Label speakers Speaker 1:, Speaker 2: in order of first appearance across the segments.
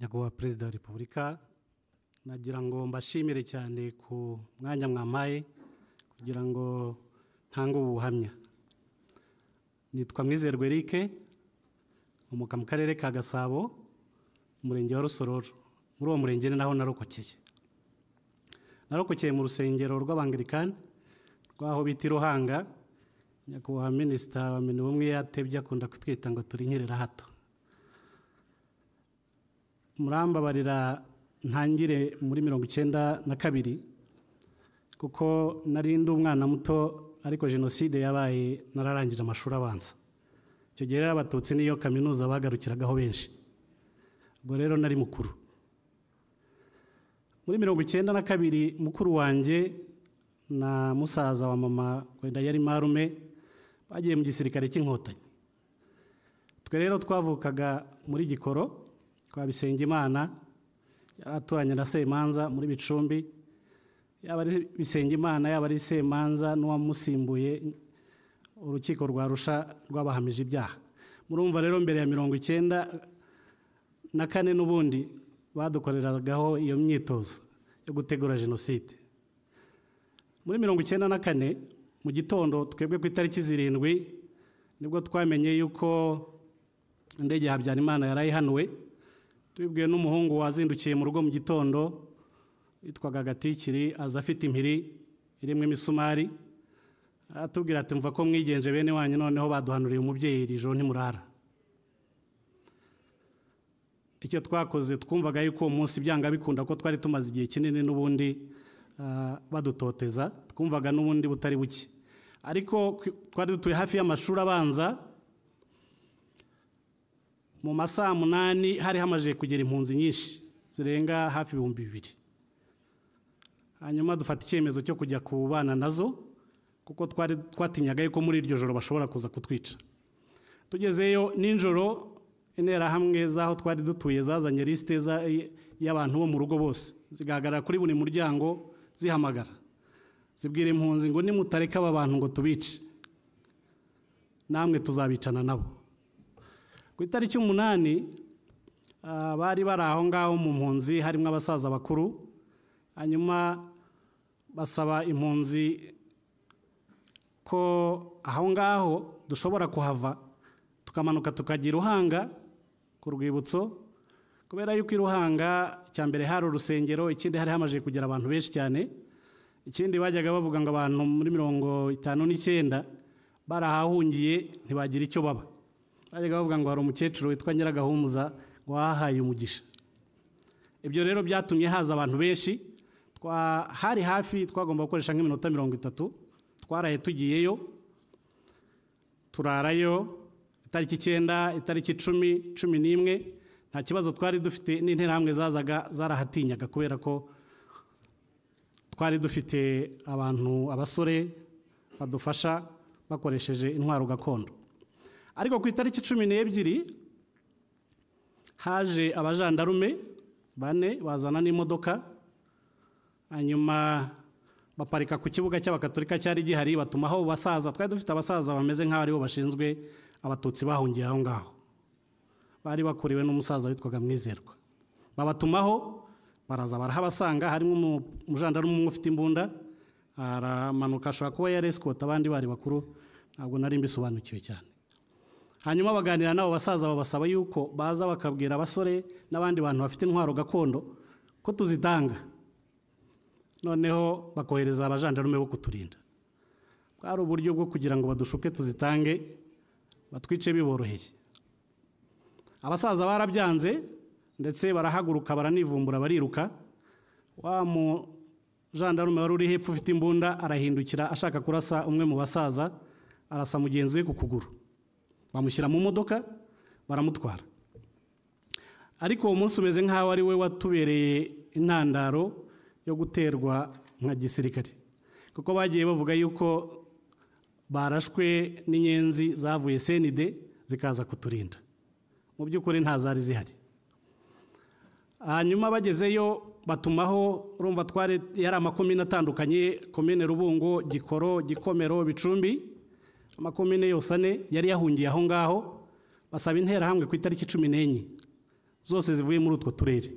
Speaker 1: nyakubahwa perezida wa repubulika. Nagira ngo mbashimire cyane ku mwanya mwampaye kugira ngo ntange ubu buhamya nitwa mwizerwa Eric nkomoka mu karere ka gasabo umurenge wa rusororo. Muri uwo murenge ni naho narokokeye. Narokokeye mu rusengero rw'abangirikani rw'aho bita i ruhanga. Nyakubahwa minisita wa mini ubumwe yatebye akunda kutwita ngo turi nkirira hato. Murambabarira ntangire muri mirongo icyenda na kabiri kuko nari ndi umwana muto ariko jenoside yabaye nararangije amashuri abanza. Icyo gihe rero abatutsi niyo kaminuza bagarukiragaho benshi. Ubwo rero nari mukuru. Muri mirongo icyenda na kabiri mukuru wanjye na musaza wa mama wenda yari marume bagiye mu gisirikare cy'inkotanyi. Twe rero twavukaga muri gikoro Bisengimana yari aturanye na Semanza muri Bicumbi. Yaba ari Bisengimana yaba ari Semanza n'uwamusimbuye urukiko rwa Arusha rwabahamije ibyaha. Murumva rero mbere ya mirongo icyenda na kane n'ubundi badukoreragaho iyo myitozo yo gutegura jenoside. Muri mirongo icyenda na kane mu gitondo twebwe ku itariki zirindwi ni bwo twamenye yuko indege ya Habyarimana yari ayihanuwe tubibwiwe n'umuhungu wazindukiye mu rugo mu gitondo witwaga gatikiri aza afite impiri irimo imisumari. Aratubwira ati mva ko mwigenje bene wanyu noneho baduhanuriye umubyeyi iri joro ntimurara icyo twakoze twumvaga yuko uwo munsi byanga bikunda ko twari tumaze igihe kinini n'ubundi badutoteza twumvaga n'ubundi butari buke. Ariko twari dutuye hafi y'amashuri abanza mu masaha munani hari hamaze kugera impunzi nyinshi zirenga hafi ibihumbi bibiri. Hanyuma dufata icyemezo cyo kujya ku bana na zo kuko twari twatinyaga yuko muri iryo joro bashobora kuza kutwica. Tugezeyo nijoro interahamwe z'aho twari dutuye zazanye lisite y'abantu bo mu rugo bose. Zigaragara kuri buri muryango zihamagara. Zibwira impunzi ngo nimutareka aba bantu ngo tubice. Namwe tuzabicana nabo. Ku itariki umunani bari bari aho ngaho mu mpunzi harimo abasaza bakuru hanyuma basaba impunzi ko aho ngaho dushobora kuhava tukamanuka tukajya iruhanga ku rwibutso kubera yuko iruhanga icya mbere hari urusengero ikindi hari hamaze kugera abantu benshi cyane ikindi bajyaga bavuga ngo abantu muri mirongo itanu n'icyenda barahahungiye ntibagira icyo baba. Bajyaga bavuga ngo hari umukecuru witwa nyiragahumuza wahahaye umugisha. Ibyo rero byatumye haza abantu benshi. Hari hafi twagomba gukoresha nk'iminota mirongo itatu twaraye tugiyeyo turarayo itariki icyenda itariki icumi cumi n'imwe nta kibazo twari dufite n'interahamwe zazaga zarahatinyaga kubera ko twari dufite abantu abasore badufasha bakoresheje intwaro gakondo. Ariko ku itariki cumi n'ebyiri haje abajandarume bane bazana n'imodoka hanyuma baparika ku kibuga cy'abakatolika cyari gihari batumaho basaza twari dufite abasaza bameze nk'aho ari bo bashinzwe abatutsi bahungiye aho ngaho. Bari bakuriwe n'umusaza witwaga mwizerwa. Babatumaho baraza barahabasanga harimo umujandarume umwe ufite imbunda aramanuka ashobora kuba yari esikoti abandi bari bakuru ntabwo nari mbisobanukiwe cyane. Hanyuma baganira n'abo basaza babasaba yuko baza bakabwira abasore n'abandi bantu bafite intwaro gakondo ko tuzitanga. Noneho bakohereza abajandarume bo kuturinda. Bwari uburyo bwo kugira ngo badushuke tuzitange batwice biboroheye. Abasaza barabyanze ndetse barahaguruka baranivumbura bariruka. Wa mujandarume wari uri hepfo ufite imbunda arahindukira ashaka kurasa umwe mu basaza arasa mugenzi we ku kuguru. Bamushyira mu modoka baramutwara. Ariko uwo munsi umeze nk'aho ari we watubereye intandaro yo guterwa nka gisirikare. Kuko bagiye bavuga yuko barashwe n'inyenzi zavuye senide zikaza kuturinda. Mu by'ukuri nta zari zihari. Hanyuma bagezeyo batumaho urumva twari yari amakomine atandukanye komine rubungo gikoro gikomero bicumbi amakomine yose ane yari yahungiye aho ngaho basaba interahamwe ku itariki cumi n'enye. Zose zivuye muri utwo turere.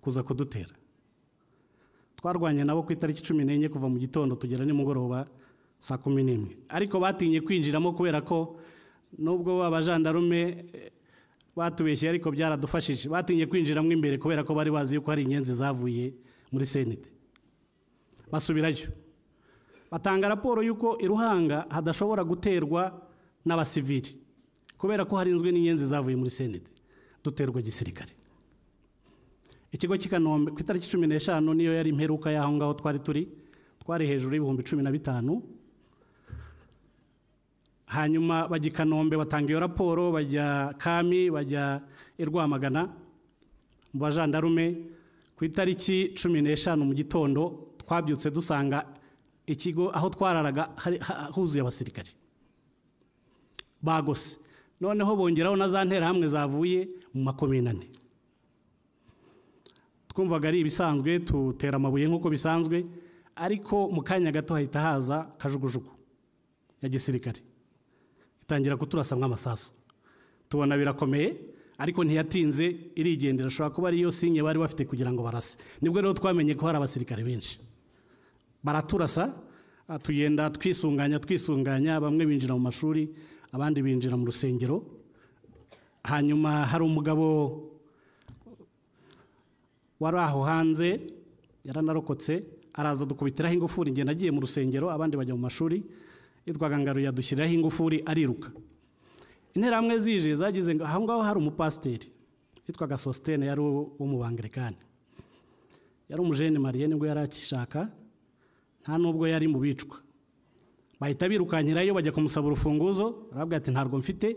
Speaker 1: Kuza kudutera. Twarwanye nabo ku itariki cumi n'enye kuva mu gitondo tugera nimugoroba saa kumi n'imwe. Ariko batinye kwinjiramo kubera ko nubwo abajandarume eh, batubeshye ariko byaradufashije. Batinye kwinjiramo imbere kubera ko bari bazi yuko hari inyenzi zavuye muri senete basubirayo batanga raporo y'uko i ruhanga hadashobora guterwa n'abasivili. Kubera ko harinzwe n'inyenzi zavuye muri senete duterwa gisirikare. Ikigo cy'i kanombe ku itariki cumi n'eshanu niyo yari imperuka y'aho ngaho twari turi twari hejuru y'ibihumbi cumi na bitanu. Hanyuma bajya i kanombe batanga iyo raporo bajya kami bajya i rwamagana mu bajandarume ku itariki cumi n'eshanu mu gitondo twabyutse dusanga ikigo aho twararaga huzuye abasirikare. Bagose noneho bongeraho na za nterahamwe zavuye mu makomine ane. Twumvaga ari ibisanzwe tutera amabuye nk'uko bisanzwe ariko mu kanya gato hahita haza kajugujugu ya gisirikare. Itangira kuturasa nk'amasasu. Tubona birakomeye ariko ntiyatinze irigendera. Ashobora kuba ariyo sinye bari bafite kugira ngo barase. Nibwo rero twamenye ko hari abasirikare benshi. Baraturasa ah, tugenda twisunganya twisunganya bamwe binjira mu mashuri abandi binjira mu rusengero. Hanyuma hari umugabo wari aho hanze yaranarokotse araza dukubitiraho ingufuri ngenda agiye mu rusengero abandi bajya mu mashuri yitwaga ngaruye yadushyiriraho ingufuri ariruka. Interahamwe zije zagize ngo aho ngaho hari umupasiteri yitwaga sositene yari uwo mu yari umujene mariye ni bwo yari akishaka nta nubwo yari mu bicwa. Bahita birukankirayo bajya kumusaba urufunguzo barabwira ati ntabwo mfite.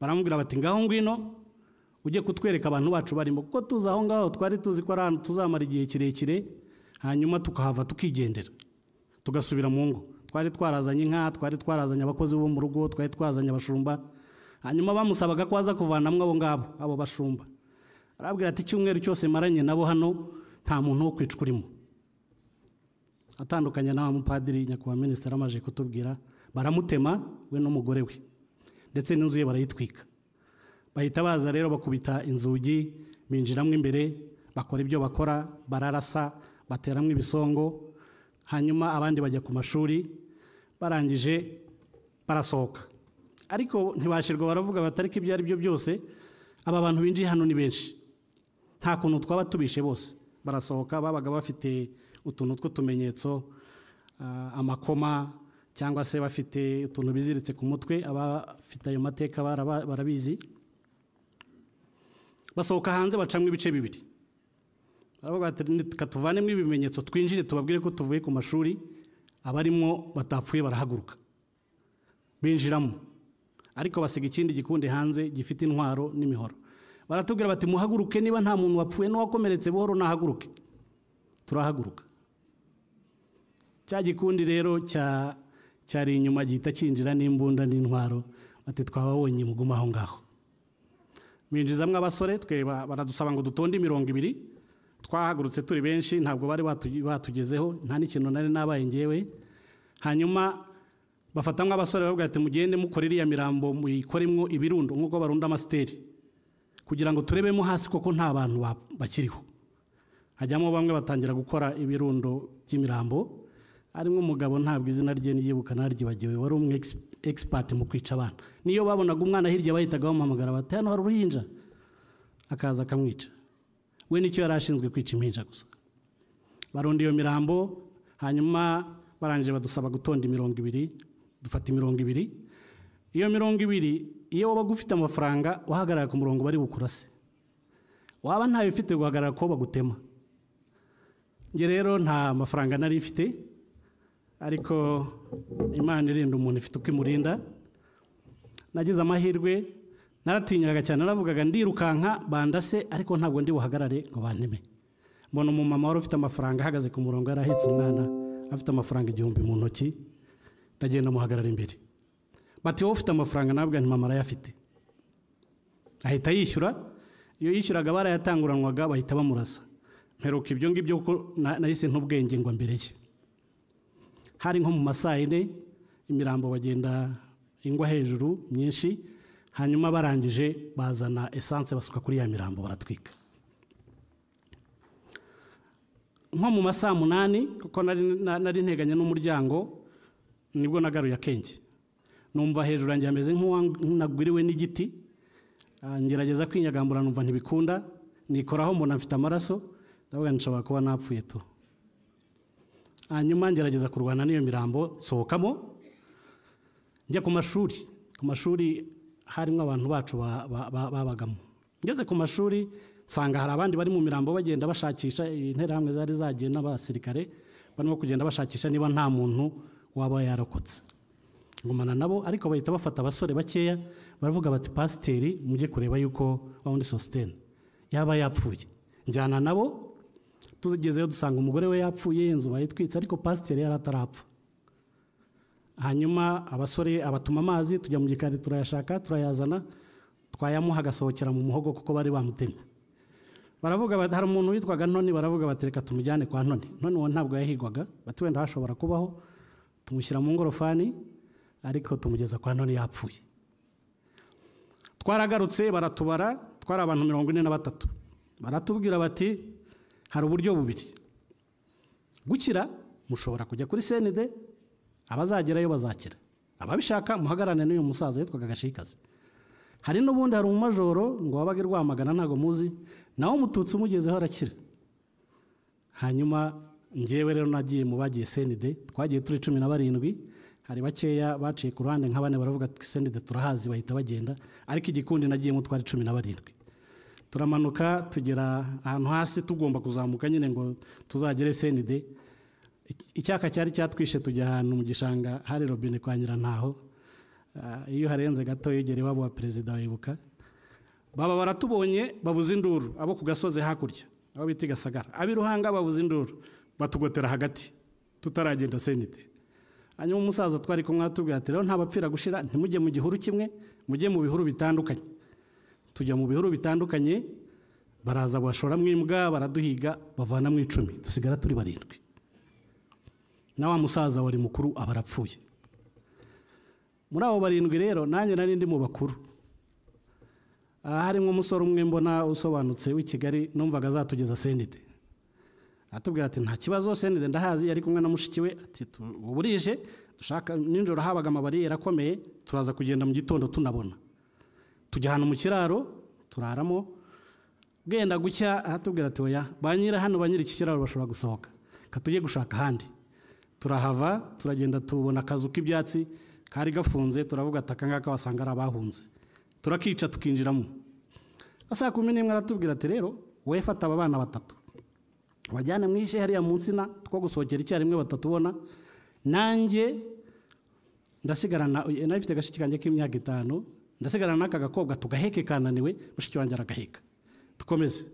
Speaker 1: Baramubwira bati ngaho ngwino ujye kutwereka abantu bacu barimo kuko tuzi aho ngaho twari tuzi ko ari ahantu tuzamara igihe kirekire hanyuma tukahava tukigendera. Tugasubira mu ngo. Twari twarazanye inka twari twarazanye abakozi bo mu rugo twari twazanye abashumba. Hanyuma bamusabaga ko aza kuvanamo abo ngabo abo bashumba. Arabwira ati icyumweru cyose maranye nabo hano nta muntu wo kwicwa urimo. Atandukanye n'aba mupadiri nyakubahwa minisitiri amaze kutubwira baramutema we n'umugore we ndetse n'inzu ye barayitwika. Bahita baza rero bakubita inzugi binjiramo imbere bakora ibyo bakora bararasa bateramo ibisongo hanyuma abandi bajya ku mashuri barangije barasohoka. Ariko ntibashirwa baravuga bati ariko ibyo ari byo byose aba bantu binjiye hano ni benshi. Nta kuntu twaba tubishe bose. Barasohoka babaga bafite utuntu tw'utumenyetso ah, amakoma cyangwa se bafite utuntu biziritse ku mutwe abafite ayo mateka barabizi. Basohoka hanze bacamo ibice bibiri. Reka tuvanemo ibimenyetso twinjire tubabwire ko tuvuye ku mashuri abarimo batapfuye barahaguruka. Binjiramo. Ariko basiga ikindi gikundi hanze gifite intwaro n'imihoro. Baratubwira bati muhaguruke niba nta muntu wapfuye n'uwakomeretse buhoro nahaguruke. Turahaguruka. Cya gikundi rero cya cyari inyuma gihita cyinjira n'imbunda n'intwaro bati twababonye muguma aho ngaho. Binjizamo abasore twe ba- baradusaba ngo dutonde imirongo ibiri. Twahagurutse turi benshi ntabwo bari batu- batugezeho nta n'ikintu nari nabaye ngewe hanyuma bafatamo abasore bavuga ati mugende mukore iriya mirambo muyikoremo ibirundo nk'uko barunda amasiteri. Kugira ngo turebemo hasi koko nta bantu ba- bakiriho. Hajyamo bamwe batangira gukora ibirundo by'imirambo. Harimo umugabo ntabwo izina rye niyibuka naryibagiwe wari umwe egisipati mu kwica abana. Niyo babonaga umwana hirya bahitaga bamuhamagara bati hano hari uruhinja. Akaza akamwica. We ni cyo yari ashinzwe kwica impinja gusa. Barunda iyo mirambo hanyuma barangije badusaba gutonda imirongo ibiri dufata imirongo ibiri. Iyo mirongo ibiri iyo wabaga ufite amafaranga uhagarara ku murongo bari bukurase waba ntayo ufite guhagarara ko bagutema. Njye rero nta mafaranga nari mfite. Ariko imana irinda umuntu ifite uko imurinda nagize amahirwe naratinyaga cyane naravugaga ndirukanka bandase ariko ntabwo ndi buhagarare ngo banteme. Mbona umumama wari ufite amafaranga ahagaze ku murongo yari ahetse umwana afite amafaranga igihumbi mu ntoki. Ndagenda muhagarara imbere. Bati wowe ufite amafaranga ntabwo nti mama arayafite. Ahita yishyura. Iyo yishyuraga barayatanguranwaga bahita bamurasa. Mperuka ibyo ngibyo kuko na- nahise ntubwenge ngo mbere ye hari nko mu masaa yine imirambo bagenda ingwa hejuru myinshi hanyuma barangije bazana esanse basuka kuri ya mirambo baratwika. Nko mu ma saa munani kuko nari na- nari nteganye n'umuryango ni bwo nagaruye akenge numva hejuru yanjye hameze nk'uwanagwiriwe n'igiti Ah, ngerageza kwinyagambura numva ntibikunda nikoraho mbona mfite amaraso ndavuga nshobora kuba napfuye tu. Hanyuma ngerageza kurwana n'iyo mirambo sohokamo njya ku mashuri. Ku mashuri harimo abantu bacu ba- ba- ba- babagamo. Ngeze ku mashuri nsanga hari abandi bari mu mirambo bagenda bashakisha interahamwe zari zagiye n'abasirikare barimo kugenda bashakisha niba nta muntu waba yarokotse. Ngumana nabo ariko bahita bafata abasore bakeya baravuga bati pasiteri mujye kureba yuko wa wundi sositene yaba yapfuye. Njyana nabo tugezeyo dusanga umugore we yapfuye inzu bayitwitse ariko pasiteri yari atarapfa. Hanyuma abasore abatuma amazi tujya mu gikari turayashaka turayazana twayamuha agasohokera mu muhogo kuko bari bamutemye. Baravuga hari umuntu witwaga ntoni? Baravuga bati reka tumujyane kwa ntoni. Ntoni uwo ntabwo yahigwaga bati wenda hashobora kubaho tumushyira mu ngorofani ariko tumugeza kwa ntoni yapfuye. Twaragarutse baratubara twari abantu mirongo ine na batatu. Baratubwira bati hari uburyo bubiri gukira mushobora kujya kuri senide abazagerayo bazakira. Ababishaka muhagarane n'uyu musaza yitwaga gashikazi. Hari n'ubundi hari umumajoro ngo wabaga i rwamagana ntabwo muzi nawe umututsi umugezeho arakira. Hanyuma ngewe rero nagiye mu bagiye senide twagiye turi cumi na barindwi hari bakeya baciye ku ruhande nka bane baravuga senide turahazi bahita bagenda ariko igikundi nagiyemo twari cumi na barindwi. Turamanuka tugera ahantu hasi tugomba kuzamuka nyine ngo tuzagere senide icyaka cyari cyatwishe tujya ahantu mu gishanga hari robine kwa nyirantaho Ah, iyo uharenze gato yegera iwabo wa perezida wibuka baba baratubonye bavuza induru abo ku gasozi hakurya abo bita gasagara. Ab'iruhanga bavuza induru batugotera hagati tutaragenda senite hanyuma umusaza twari kumwe atubwira ati rero ntabapfira gushira ntimujye mu gihuru kimwe mujye mu bihuru bitandukanye. Tujya mu bihuru bitandukanye baraza bashoramo imbwa baraduhiga bavanamo icumi. Dusigara turi barindwi. Na wa musaza wari mukuru aba arapfuye. Muri abo barindwi rero nanjye nari ndi mu bakuru. Aha harimo umusore umwe mbona usobanutse w'i kigali numvaga azatugeza senide atubwira ati nta kibazo senide ndahazi. Yari kumwe na mushiki we ati "Tu- ubu burije dushaka nijoro habaga amabariyeri akomeye turaza kugenda mu gitondo tunabona. Tujya ahantu mu kiraro turaramo. Bwenda gucya aratubwira ati oya ba nyiri hano ba nyiri iki kiraro bashobora gusohoka. Katujye gushaka ahandi. Turahava turagenda tubona akazu k'ibyatsi kari gafunze turavuga ati aka ngaka wasanga ari abahunze. Turakica tukinjiramo. Saa kumi n'imwe aratubwira ati rero wowe fata aba bana batatu. Bajyane mu ishe hariya mu nsina two gusohokera icyarimwe batatubona nanjye ndasigarana nari mfite agashiki kanjye k'imyaka itanu. Ndasigarana n'aka gakobwa tugaheke kananiwe mushiki wanjye aragaheka. Dukomeze.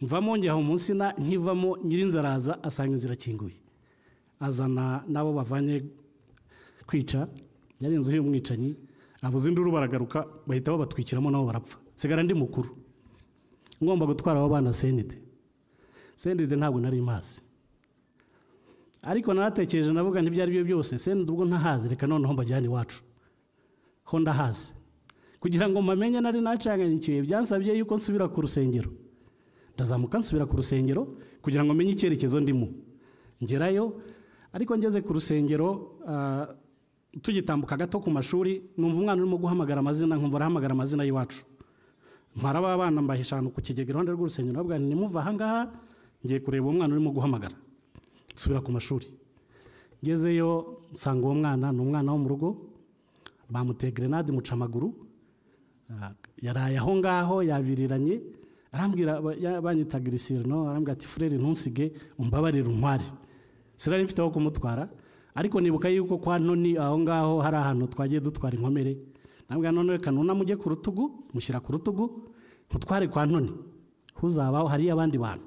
Speaker 1: Mvamo njya aho mu nsina nkivamo nyirinzara araza asanga inzira ikinguye azana n'abo bavanye kwica yari inzu y'umwicanyi avuze induru baragaruka bahita babatwikiramo nabo barapfa. Sigara ndi mukuru. Ngomba gutwara abo bana senide senide ntabwo nari mazi. Ariko naratekereje navuga ntibyo ari byo byose senide ubwo ntahazi reka noneho mbajyane iwacu. Ho ndahazi kugira ngo mbamenye nari nacanganyikiwe byansabye yuko nsubira ku rusengero. Ndazamuka nsubira ku rusengero kugira ngo menye icyerekezo ndimo. Ngerayo ariko ngeze ku rusengero ah, tugitambuka gato ku mashuri numva umwana urimo guhamagara amazina nkumva arahamagara amazina y'iwacu. Ntwara ba bana mbahisha ahantu ku kigega iruhande rw'urusengero nabwo nimuva ahangaha ngiye kureba uwo mwana urimo guhamagara. Nsubira ku mashuri. Ngezeyo nsanga uwo mwana ni umwana wo mu rugo. Bamuteye gerenade muca amaguru. Ah, yaraye aho ngaho yaviriranye arambwira banyitaga irisirino arambwira ati furere ntusige umbabarire untware sinari mfite aho kumutwara ariko nibuka yuko kwa noni aho ngaho hari ahantu twagiye dutwara inkomere. Nambwira none reka nunamujye ku rutugu mushyira ku rutugu mutware kwa noni. Huzabaho hariyo abandi bantu.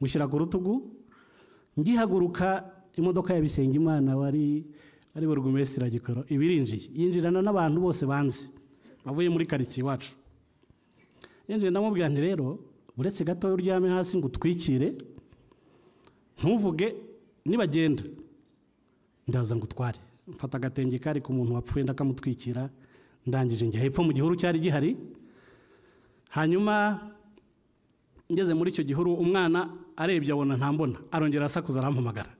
Speaker 1: Mushyira ku rutugu ngihaguruka imodoka ya Bisengimana wari ari burugumesitiri agikora ibirinjiye yinjirana n'abantu bose banzi bavuye muri karitsiye iwacu. Yinjiye ndamubwira nti rero uretse gato uryame hasi ngo utwikire ntuvuge nibagenda. Ndaza ngo utware. Mfata agatenge kari ku muntu wapfuye ndakamutwikira. Ndangije njya hepfo mu gihuru cyari gihari. Hanyuma ngeze muri icyo gihuru umwana arebye abona ntambona arongera asakuza arampamagara.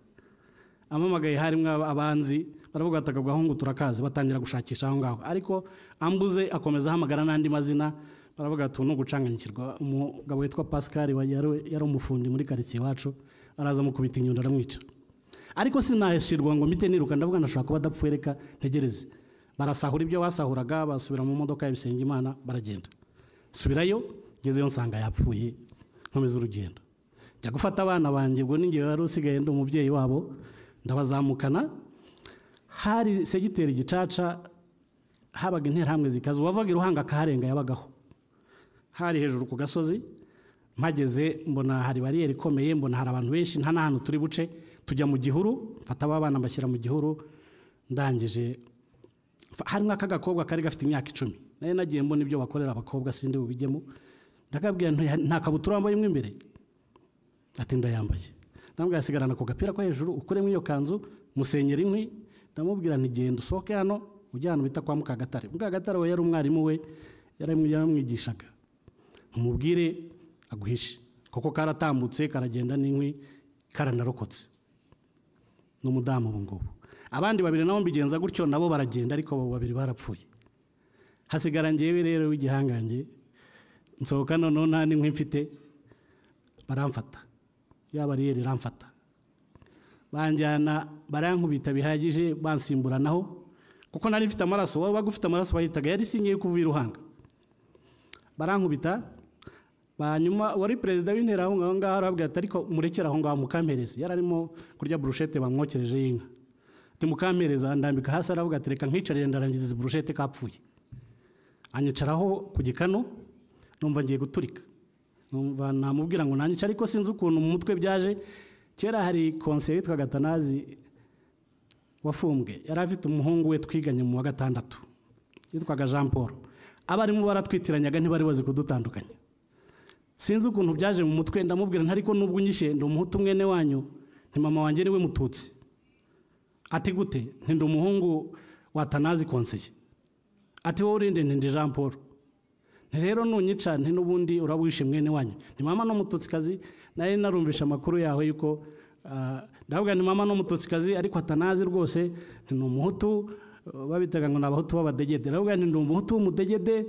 Speaker 1: Ampamagaye harimo abanzi. Baravuga ati aka gahungu turakazi batangira gushakisha aho ngaho. Ariko ambuze akomeza ahamagara n'andi mazina baravuga ati ni ugucanganyikirwa. Umugabo witwa pascal yari yari umufundi muri karitsiye iwacu araza amukubita inyundo aramwica. Ariko sinashirwa ngo mpite niruka ndavuga ndashobora kuba adapfuye reka ntegereze. Barasahura ibyo basahuraga basubira mu modoka ya Bisengimana baragenda. Subirayo ngezeyo nsanga yapfuye nkomeza urugendo. Njya gufata abana banjye ubwo ninjye wari usigaye ndi umubyeyi wabo ndabazamukana hari segiteri gicaca habaga interahamwe zikaza. Uwavaga iruhanga akaharenga yabagaho. Hari hejuru ku gasozi mpageze mbona hari bariyeri ikomeye mbona hari abantu benshi nta n'ahantu turi buce tujya mu gihuru mfata aba bana mbashyira mu gihuru ndangije harimo aka gakobwa kari gafite imyaka icumi. Nayo nagiye mbona ibyo bakorera abakobwa sindi bubijyemo ndakabwira nta kabutura wambaye mo imbere? Ati ndayambaye. Ndamubwira sigarana ako gapira ko hejuru ukuremo iyo kanzu musenyera inkwi ndamubwira nti genda usohoke hano ujya ahantu bita kwa mukagatare. Mukagatare we yari umwarimu we yaramwi- yaramwigishaga. Umubwire aguhishe. Kuko karatambutse karagenda n'inkwi karanarokotse. N'umudamu ubu ngubu. Abandi babiri nabo mbigenza gutyo nabo baragenda ariko abo babiri barapfuye. Hasigara ngewe rero w'igihangange nsohoka noneho nta n'inkwi mfite baramfata. Ya bariyeri iramfata banjyana barankubita bihagije bansimburanaho kuko nari mfite amaraso wabaga ufite amaraso bahitaga yari sinye yo kuva iruhanga. Barankubita hanyuma wari perezida w'intera aho ngaho arabwira ati ariko murekere aho ngaho mukampereze. Yari arimo kurya burushete bamwokereje y'inka. Ati mukampereza ndambika hasi aravuga ati reka nkicarire ndarangiza izi burushete kapfuye. Anyicaraho ku gikano numva ngiye guturika. Namubwira ngo nanyice ariko sinzi ukuntu mu mutwe byaje. Kera hari konseye yitwaga tanazi wafumbwe yari afite umuhungu we twiganye mu wa gatandatu yitwaga jean paul. Abarimu baratwitiranyaga ntibari bazi kudutandukanya. Sinzi ukuntu byaje mu mutwe ndamubwira nti ariko nubwo unyishe ndi umuhutu mwene wanyu nti mama wanjye ni we mututsi. Ati gute nti ndi umuhungu wa tanazi konseye ati wowe urinde nti ndi jean paul. Rero nunyica nti n'ubundi mwene wanyu. Ni mama n'umututsikazi nari narumvisha amakuru yawe yuko ah, ndavuga ni mama n'umututsikazi ariko atanazi rwose ni umuhutu uh, babitaga ngo ni abahutu b'abadegede. Ndavuga ndi umuhutu w'umudegede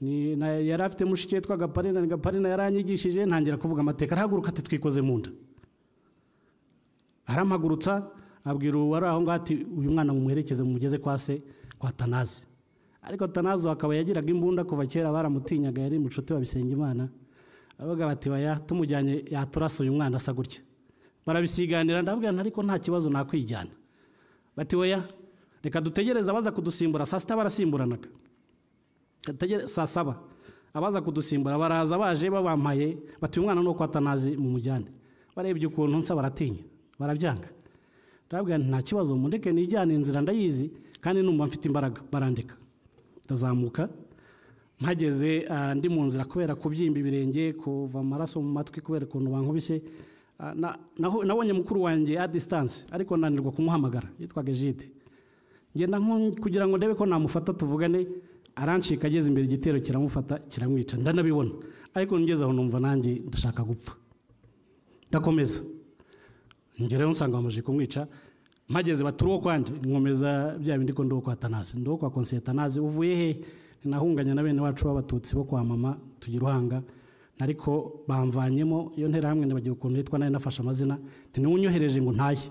Speaker 1: ni- yari afite mushiki witwa gaparina ni gaparina yaranyigishije ntangira kuvuga amateka arahaguruka ati twikoze mu nda. Arampagurutsa abwira uwari aho ngaho ati uyu mwana mumuherekeze mumugeze kwa se kwa tanazi ariko tanazi akaba yagiraga imbunda kuva kera baramutinyaga yari mucuti wa Bisengimana. Avuga bati waya tumujyanye yaturasa uyu mwana asa gutya. Barabisiganira ndabwira nti ariko nta kibazo nakwijyana. Bati oya reka dutegereze abaza kudusimbura. Saa sita barasimburanaga. Saa saba. Abaza kudusimbura baraza baje babampaye bati uyu mwana ni uko atanazi mu mujyane barebye ukuntu nsa baratinya. Barabyanga. Ndababwira nti nta kibazo mundeke nijyane inzira ndayizi kandi numva mfite imbaraga. Barandeka ndazamuka. Mpageze ah, ndi mu nzira kubera kubyimba ibirenge kuva amaraso mu matwi kubera ukuntu bankubise. Ah, nabonye mukuru wanjye a distance ariko nanirwa kumuhamagara yitwaga Egide ngenda kugira ngo ndebe ko namufata tuvugane arancika ageze imbere igitero kiramufata kiramwica. Ndanabibona. Ariko ngeze aho numva nanjye ndashaka gupfa. Ndakomeza. Ngerayo nsanga bamaze kumwica. Mpageze bati uwo kwanje. Nkomeza bya bindi ko ndi uwo kwa tanazi ndi uwo kwa konseye tanazi uvuye he? Nahunganye na bene wacu b'abatutsi bo kwa mama tugira uhanga. Ariko bamvanyemo iyo nterahamwe nibagiwe ukuntu hitwa na yo nafashe amazina ntiwe unyohereje ngo ntaye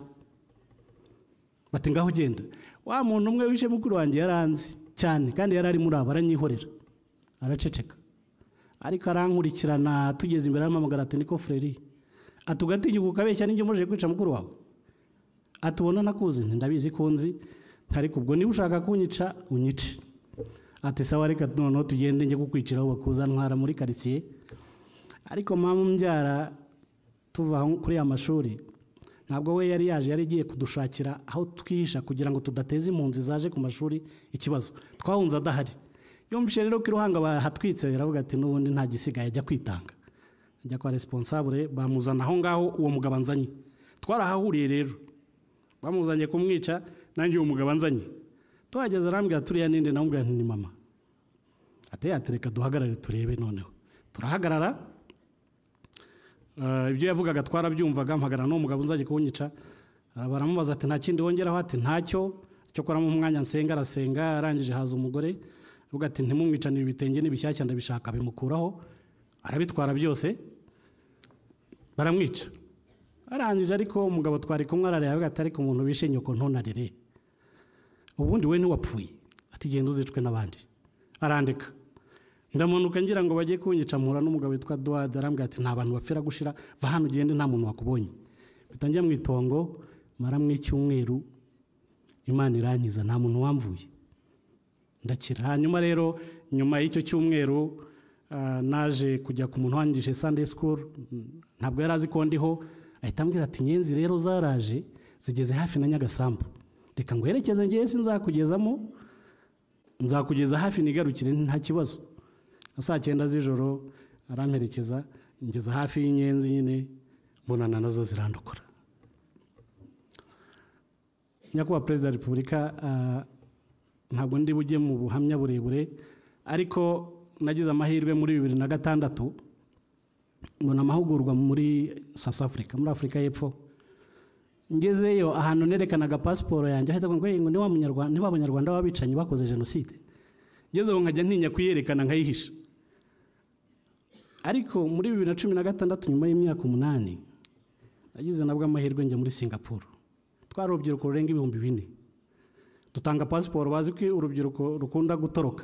Speaker 1: bati ngaho ugenda. Wa muntu umwe wishe mukuru wanjye yaranzi cyane kandi yari ari muri abo aranyihorera. Araceceka. Ariko arankurikirana tugeze imbere arampamagara ati niko fureri ati ugatinyuka ukabeshya n'ijya umuje kwica mukuru wawe. Atubona nakuzi nti ndabizi ko nzi ariko ubwo niba ushaka kunyica unyice. Ati sawa reka noneho tugende njye kukwicira aho bakuza ntwara muri karitsiye ariko mama umbyara tuva kuri ya mashuri ntabwo we yari yaje yari igiye kudushakira aho twihisha kugira ngo tudateza impunzi zaje ku mashuri ikibazo. Twahunze adahari. Yumvise rero ko iruhanga bahatwitse aravuga ati n'ubundi nta gisigaye ajya kwitanga. Ajya kwa responsable bamuzana aho ngaho uwo mugabo anzanye. Twarahahuriye rero. Bamuzanye kumwica nanjye uwo mugabo anzanye. Tuhageze arambwira turiya ninde namubwira nti ni mama. Ati yatereka duhagarare turebe noneho. Turahagarara. Eh, ibyo yavugaga twarabyumvaga mpagarara n'uwo mugabo uzajya kuwunyica Ah, baramubaza ati nta kindi wongeraho? Ati ntacyo. Cyo kuramo umwanya nsenga arasenga arangije haza umugore. Avuga ati ntimumwicanire ibitenge n'ibishyashya ndabishaka bimukuraho. Arabitwara byose. Baramwica. Arangije ariko umugabo twari kumwe arareba avuga ati ariko umuntu wishe nyoko ubundi we ntiwapfuye ati genda uzicwe n'abandi. Arandika. Ndamanuka ngira ngo bajye kunyica mpura n'umugabo witwa duwade arambwira ati nta bantu bapfira gushira va hano ugende nta muntu wakubonye. Njya mu itongo maramwo icyumweru imana irankiza nta muntu wamvuye. Ndakira. Hanyuma rero nyuma y'icyo cyumweru ah, naje kujya ku muntu wangije school mm, ntabwo yari azi ko ndiho ahita ambwira ati nyenzi rero zaraje zigeze hafi na nyagasambu. Reka nguherekeze ngewe sinzakugezamo nzakugeza hafi nigarukire nta kibazo. Saa cyenda z'ijoro aramperekeza ngeza hafi y'inyenzi nyine mbonana na zo zirandukura nyakubahwa perezida wa repubulika ah, ntabwo ndi bujye mu buhamya burebure ariko nagize amahirwe muri bibiri na gatandatu mbona amahugurwa muri south africa muri afurika y'epfo. Ngezeyo ahantu nerekanaga pasiporo yanjye ahita ngo ni wa munyarwanda ni wa banyarwanda b'abicanyi bakoze jenoside. Ngezeho nkajya ntinya kuyerekana nkayihisha. Ariko muri bibiri na cumi na gatandatu nyuma y'imyaka umunani nagize nabwo amahirwe njya muri singapuru twari urubyiruko rurenga ibihumbi bine. Dutanga pasiporo bazi ko urubyiruko rukunda gutoroka.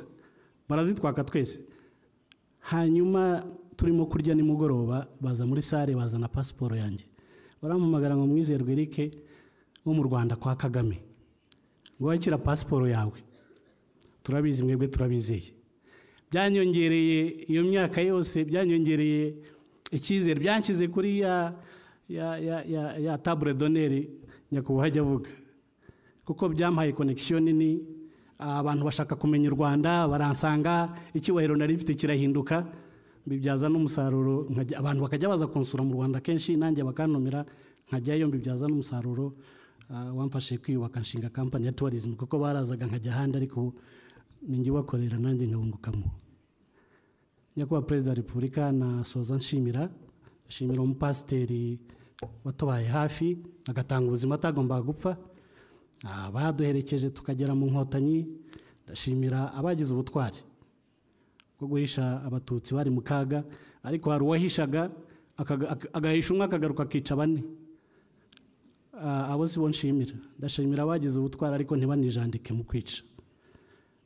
Speaker 1: Barazitwaka twese. Hanyuma turimo kurya nimugoroba baza muri sare bazana pasiporo yanjye. Barampamagara ngo mwizerwe Eric wo mu rwanda kwa kagame. Ngo wakira pasiporo yawe. Turabizi mwebwe turabizeye. Byanyongereye iyo myaka yose byanyongereye icyizere. Byanshyize kuri ya ya ya ya tabure doneri nyakubahwa ajya avuga. Kuko byampaye konekisiyo nini. Abantu bashaka kumenya u rwanda baransanga icyubahiro nari mfite kirahinduka. Mbibyaza n'umusaruro abantu bakajya baza kunsura mu rwanda kenshi nanjye bakantumira nkajyayo mbibyaza n'umusaruro ah, wamfashije kwiyubaka nshinga kampani ya tourism kuko barazaga nkajya ahandi ariko ninjye ubakorera nanjye nkabungukamo. Nyakubahwa perezida wa repubulika nasoza nshimira nshimira umupasiteri watubaye hafi agatanga ubuzima atagombaga gupfa. Abaduherekeje tukagera mu nkotanyi ndashimira abagize ubutwari. Bwo guhisha abatutsi bari mu kaga ariko hari uwahishaga agahisha umwe akagaruka akica bane. Ah, abo si bo nshimira. Ndashimira abagize ubutwari ariko ntibanijandike mu kwica.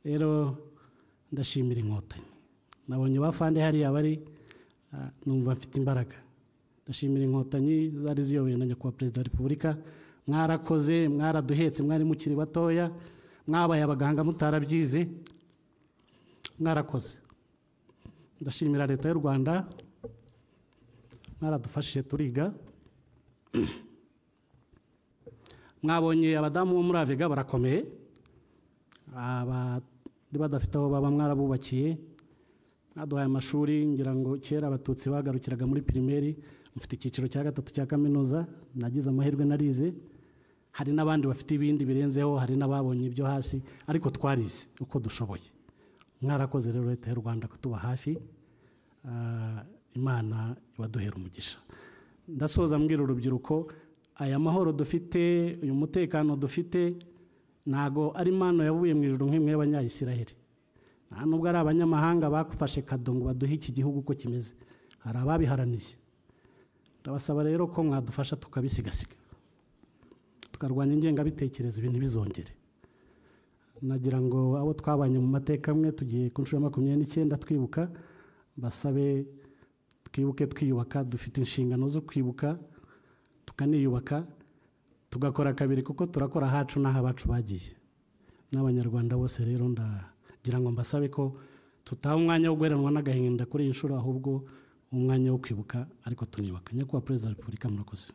Speaker 1: Rero ndashimira inkotanyi. Nabonye bafande hariya bari ah, numva mfite imbaraga. Ndashimira inkotanyi zari ziyobowe na nyakubahwa perezida wa repubulika. Mwarakoze mwaraduhetse mwari mukiri batoya. Mwabaye abaganga mutarabyize mwarakoze. Ndashimira leta y'u rwanda mwaradufashije turiga. Mwabonye abadamu bo muri avega barakomeye. Abari badafite aho baba mwarabubakiye. Mwaduhaye amashuri ngira ngo kera abatutsi bagarukiraga muri pirimeri. Mufite icyiciro cya gatatu cya kaminuza nagize amahirwe narize. Hari n'abandi bafite ibindi birenzeho hari n'ababonye ibyo hasi ariko twarize uko dushoboye. Mwarakoze rero leta y'u rwanda kutuba hafi Ah, imana ibaduhera umugisha. Ndasoza mbwira urubyiruko aya mahoro dufite uyu mutekano dufite ntago ari impano yavuye mu ijuru nk'imwe y'abanyayisiraheli. Nta nubwo ari abanyamahanga bafashe kado ngo baduhe iki gihugu uko kimeze. Hari ababiharaniye. Ndabasaba rero ko mwadufasha tukabisigasira tukarwanya ingengabitekerezo ibintu bizongere nagira ngo abo twabanye mu mateka amwe tugiye ku nshuro ya makumyabiri n'icyenda twibuka basabe twibuke twiyubaka dufite inshingano zo kwibuka tukaniyubaka tugakora kabiri kuko turakora ahacu n'aho abacu bagiye. N'abanyarwanda bose rero ndagira ngo mbasabe ko tutaha umwanya wo guheranwa n'agahinda kuri iyi nshuro ahubwo umwanya wo kwibuka ariko tuniyubaka. Nyakubahwa perezida wa repubulika murakoze.